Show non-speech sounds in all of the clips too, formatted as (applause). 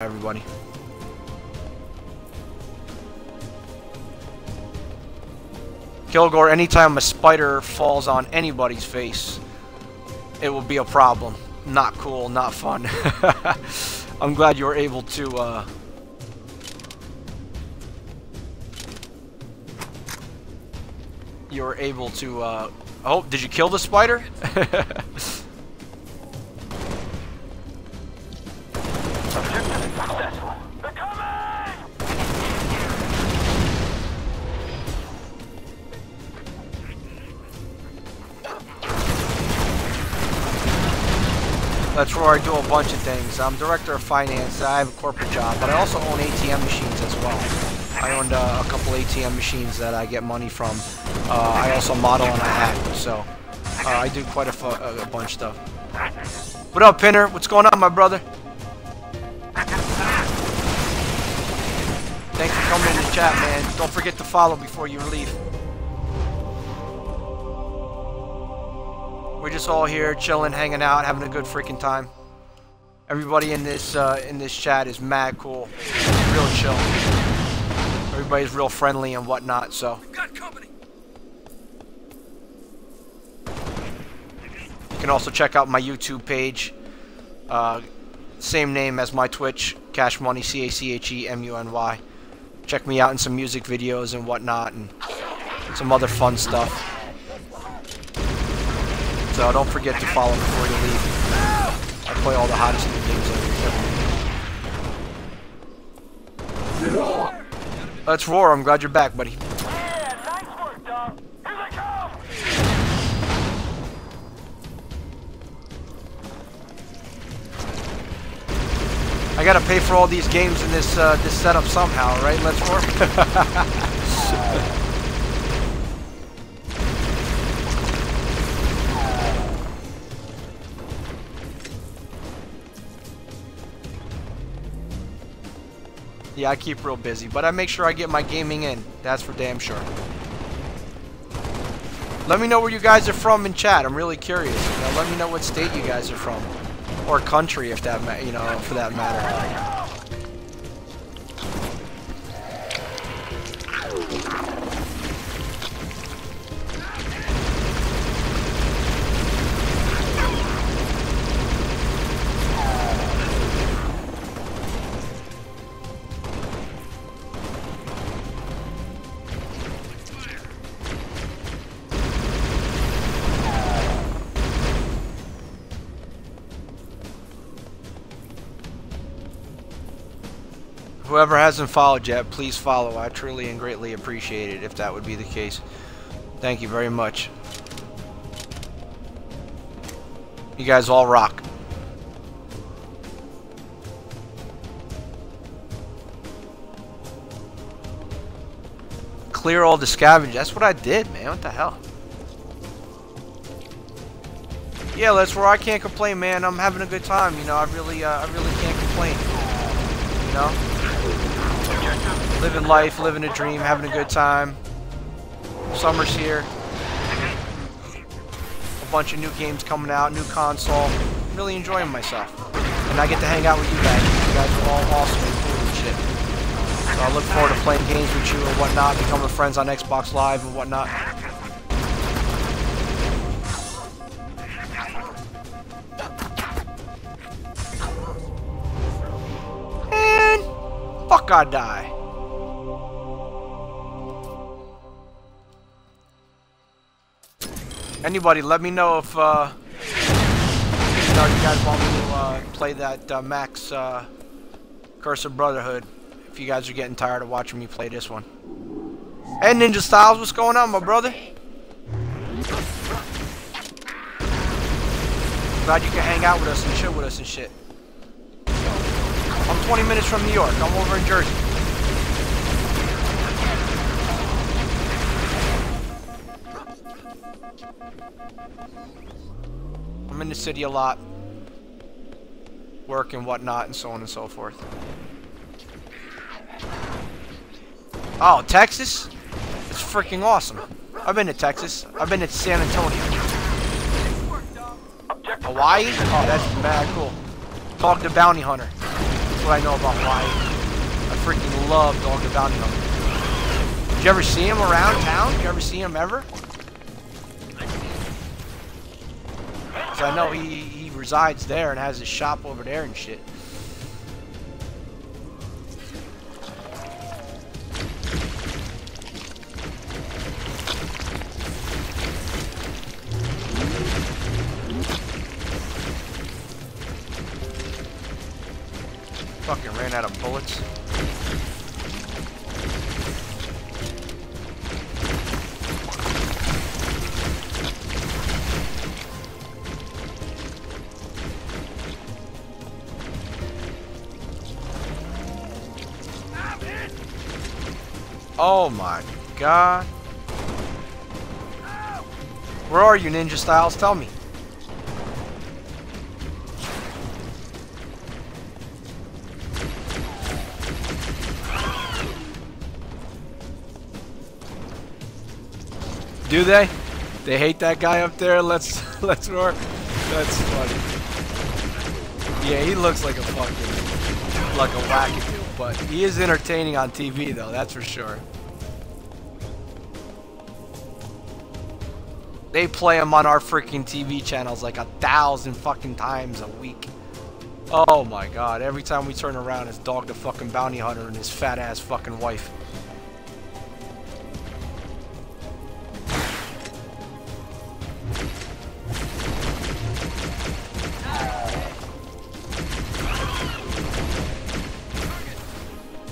everybody. Kilgore, anytime a spider falls on anybody's face, it will be a problem. Not cool, not fun. (laughs) I'm glad you were able to, uh... You were able to, uh... Oh, did you kill the spider? (laughs) That's where I do a bunch of things. I'm director of finance. I have a corporate job, but I also own ATM machines as well. I own uh, a couple ATM machines that I get money from. Uh, I also model and I hack, so uh, I do quite a, a bunch of stuff. What up, Pinner? What's going on, my brother? Thanks for coming in the chat, man. Don't forget to follow before you leave. We're just all here chilling, hanging out, having a good freaking time. Everybody in this uh, in this chat is mad cool, real chill. Everybody's real friendly and whatnot. So. You can also check out my YouTube page. Uh, same name as my Twitch, Cache Muny, C A C H E M U N Y. Check me out in some music videos and whatnot, and some other fun stuff. So don't forget to follow before you leave. I play all the hottest new games over here. Let's roar. I'm glad you're back, buddy. Work! I gotta pay for all these games in this uh, this setup somehow, right? Let's roar. (laughs) Yeah, I keep real busy, but I make sure I get my gaming in. That's for damn sure. Let me know where you guys are from in chat. I'm really curious. You know, let me know what state you guys are from, or country, if that you know, for that matter. Whoever hasn't followed yet, please follow. I truly and greatly appreciate it if that would be the case. Thank you very much. You guys all rock. Clear all the scavenge. That's what I did, man. What the hell? Yeah, that's where I can't complain, man. I'm having a good time. You know, I really, uh, I really can't complain. You know? Living life, living a dream, having a good time. Summer's here. A bunch of new games coming out, new console. Really enjoying myself. And I get to hang out with you guys. You guys are all awesome and cool and shit. So I look forward to playing games with you and whatnot, becoming friends on Xbox Live and whatnot. Fuck I die. Anybody, let me know if uh, you, guys want me to uh, play that uh, Max uh, Curse of Brotherhood. If you guys are getting tired of watching me play this one. Hey Ninja Styles, what's going on, my brother? Glad you can hang out with us and chill with us and shit. I'm 20 minutes from New York. I'm over in Jersey. I'm in the city a lot. Work and whatnot and so on and so forth. Oh, Texas? It's freaking awesome. I've been to Texas. I've been to San Antonio. Hawaii? Oh, that's mad cool. Talk to Bounty Hunter. What I know about why I freaking love Dog the Bounty. Did you ever see him around town? Did you ever see him ever? Cause I know he, he resides there and has his shop over there and shit. Fucking ran out of bullets. Oh my god. Where are you, Ninja Styles? Tell me. Do they? They hate that guy up there. Let's (laughs) let's roar. That's funny. Yeah, he looks like a fucking like a wackadoo, but he is entertaining on TV though. That's for sure. They play him on our freaking TV channels like a thousand fucking times a week. Oh my god, every time we turn around, it's Dog the fucking bounty hunter and his fat ass fucking wife.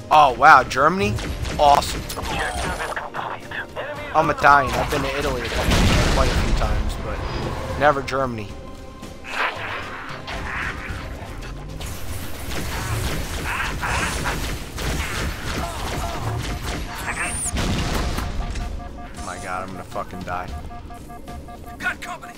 Oh wow, Germany? Awesome. I'm Italian. I've been to Italy quite a few times, but never Germany. Oh my god, I'm gonna fucking die. Company.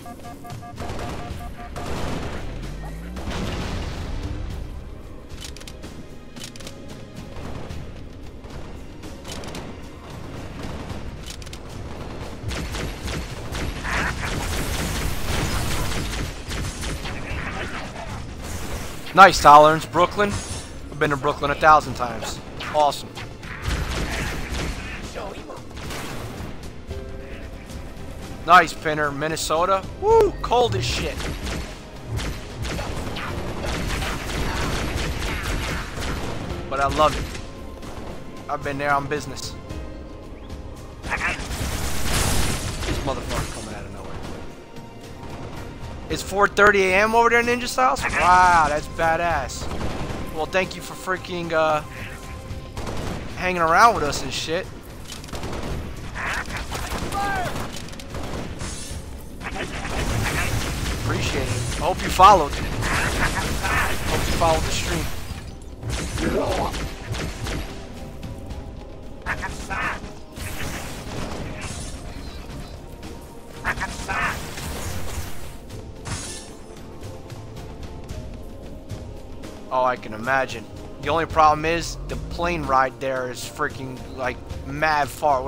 Nice tolerance, Brooklyn. I've been to Brooklyn a thousand times. Awesome. Nice, Pinner. Minnesota. Woo! Cold as shit. But I love it. I've been there on business. This motherfucker It's 4.30 a.m. over there, in Ninja Styles? Wow, that's badass. Well, thank you for freaking, uh, hanging around with us and shit. Appreciate it. I hope you followed. Hope you followed the stream. Oh, I can imagine. The only problem is the plane ride there is freaking like mad far away.